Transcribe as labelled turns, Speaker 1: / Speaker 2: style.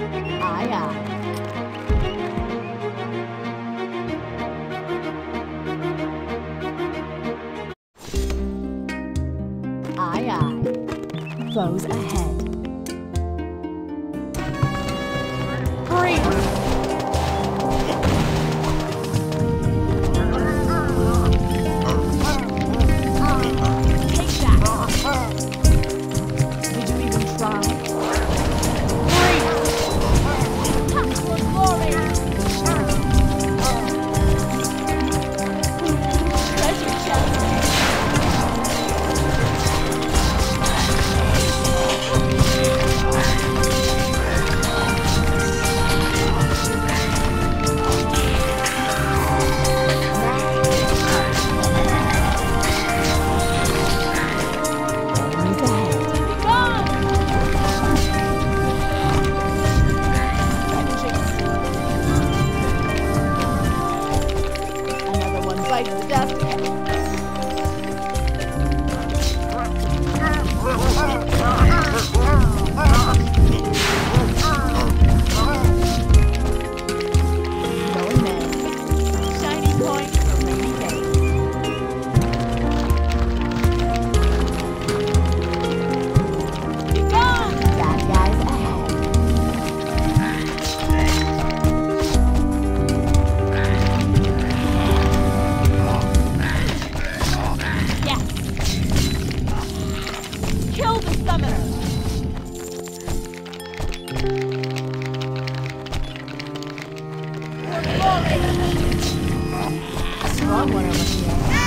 Speaker 1: Aye, aye. Aye, aye. Foes ahead. like the dust. A strong one over here.